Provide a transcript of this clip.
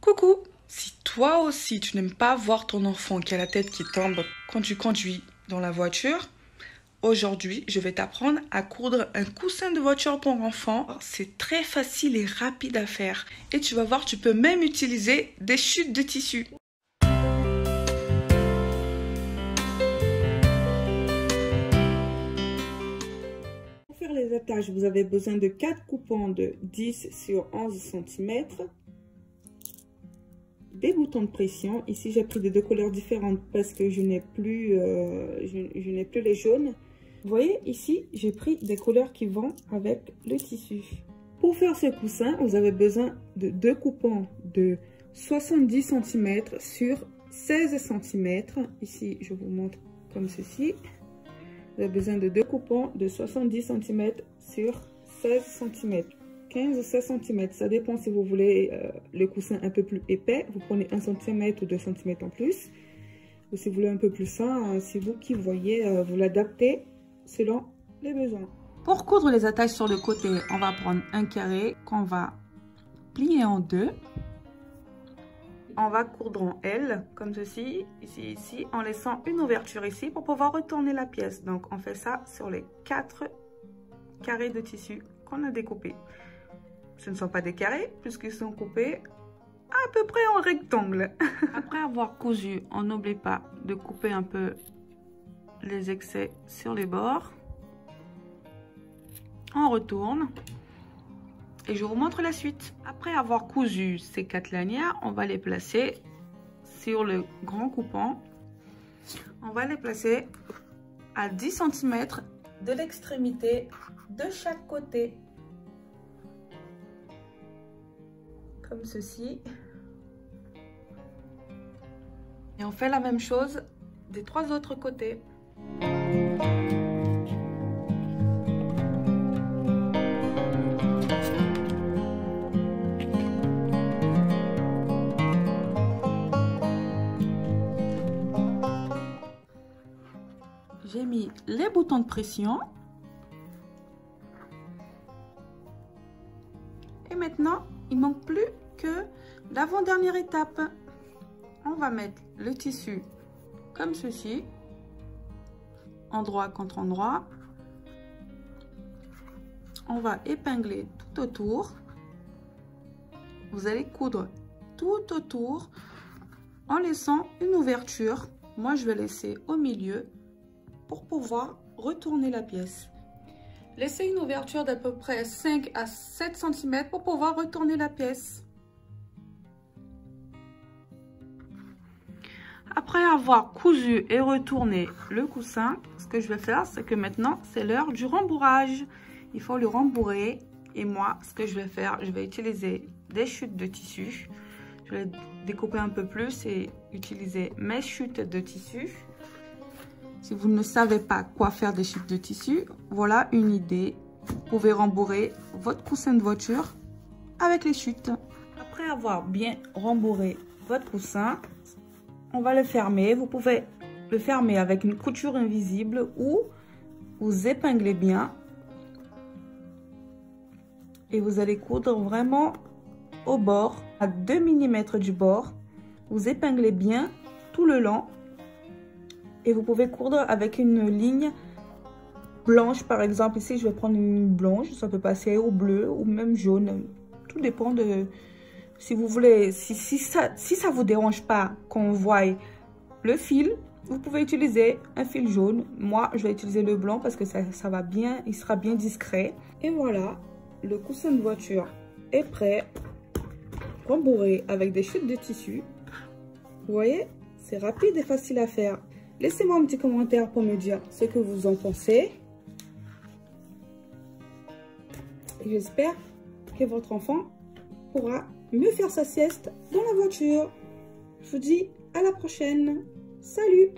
Coucou Si toi aussi tu n'aimes pas voir ton enfant qui a la tête qui tombe quand tu conduis dans la voiture, aujourd'hui je vais t'apprendre à coudre un coussin de voiture pour enfant. C'est très facile et rapide à faire. Et tu vas voir, tu peux même utiliser des chutes de tissu. Pour faire les attaches, vous avez besoin de 4 coupons de 10 sur 11 cm des boutons de pression. Ici, j'ai pris de deux couleurs différentes parce que je n'ai plus, euh, je, plus les jaunes. Voyez, ici, j'ai pris des couleurs qui vont avec le tissu. Pour faire ce coussin, vous avez besoin de deux coupons de 70 cm sur 16 cm. Ici, je vous montre comme ceci. Vous avez besoin de deux coupons de 70 cm sur 16 cm. 15 ou 16 cm. Ça dépend si vous voulez euh, le coussin un peu plus épais. Vous prenez 1 cm ou 2 cm en plus. Ou si vous voulez un peu plus fin, euh, c'est vous qui voyez, euh, vous l'adaptez selon les besoins. Pour coudre les attaches sur le côté, on va prendre un carré qu'on va plier en deux. On va coudre en L, comme ceci, ici, ici, en laissant une ouverture ici pour pouvoir retourner la pièce. Donc, on fait ça sur les quatre carrés de tissu qu'on a découpés. Ce ne sont pas des carrés puisqu'ils sont coupés à peu près en rectangle. Après avoir cousu, on n'oublie pas de couper un peu les excès sur les bords. On retourne et je vous montre la suite. Après avoir cousu ces quatre lanières, on va les placer sur le grand coupant. On va les placer à 10 cm de l'extrémité de chaque côté. Comme ceci. Et on fait la même chose des trois autres côtés. J'ai mis les boutons de pression. Et maintenant, il manque plus que l'avant-dernière étape. On va mettre le tissu comme ceci, endroit contre endroit. On va épingler tout autour. Vous allez coudre tout autour en laissant une ouverture. Moi, je vais laisser au milieu pour pouvoir retourner la pièce. Laissez une ouverture d'à peu près 5 à 7 cm pour pouvoir retourner la pièce. Après avoir cousu et retourné le coussin, ce que je vais faire, c'est que maintenant, c'est l'heure du rembourrage. Il faut le rembourrer. Et moi, ce que je vais faire, je vais utiliser des chutes de tissu. Je vais découper un peu plus et utiliser mes chutes de tissu. Si vous ne savez pas quoi faire des chutes de tissu, voilà une idée. Vous pouvez rembourrer votre coussin de voiture avec les chutes. Après avoir bien rembourré votre coussin, on va le fermer. Vous pouvez le fermer avec une couture invisible ou vous épinglez bien. Et vous allez coudre vraiment au bord, à 2 mm du bord. Vous épinglez bien tout le long et vous pouvez coudre avec une ligne blanche par exemple. Ici, je vais prendre une blanche. Ça peut passer au bleu ou même jaune. Tout dépend de... Si vous voulez, si, si ça si ça vous dérange pas qu'on voie le fil, vous pouvez utiliser un fil jaune. Moi, je vais utiliser le blanc parce que ça, ça va bien, il sera bien discret. Et voilà, le coussin de voiture est prêt. Rembourré avec des chutes de tissu. Vous voyez, c'est rapide et facile à faire. Laissez-moi un petit commentaire pour me dire ce que vous en pensez. J'espère que votre enfant pourra mieux faire sa sieste dans la voiture. Je vous dis à la prochaine. Salut